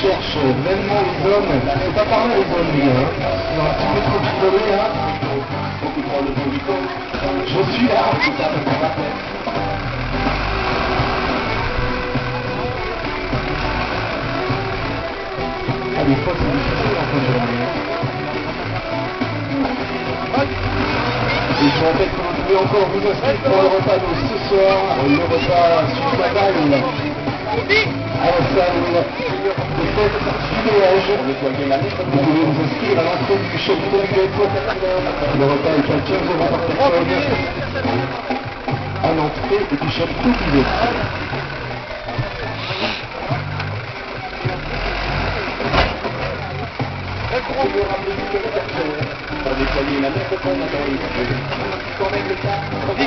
cherche vainement les hommes. C'est pas par là les hommes, hein. Ils ont un petit peu. Je suis là. Ah, des fois, c'est difficile en fin de journée. Et je que vous pouvez encore vous inscrire pour le repas de ce soir, le repas de. Vous pouvez vous inscrire l'entrée du du Le repas est à 15 euros par personne à l'entrée du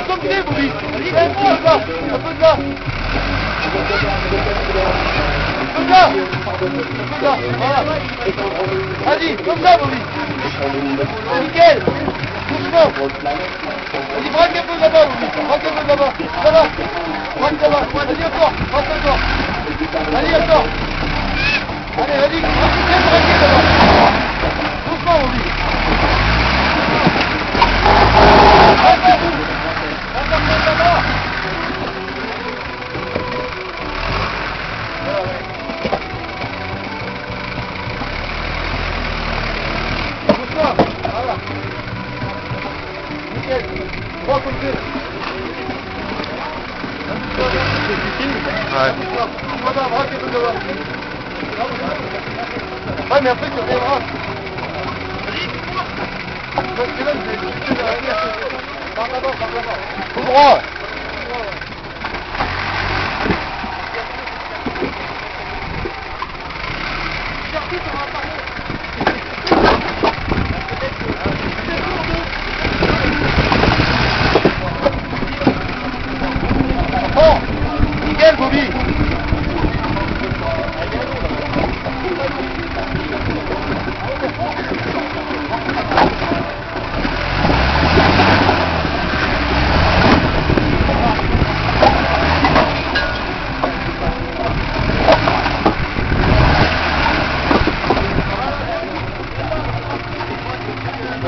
comme Bobby Dis comme moi, là Un peu de là Un peu de là Un peu de là Voilà Vas-y, comme ça, Bobby. Nickel. Doucement. Vas-y, braque un peu là-bas, Bobby. Braque un peu là-bas. Braque là-bas. Vas-y, encore. Braque encore. Allez, encore. Allez, vas-y Allez, prends comme tu Ouais. Ouais,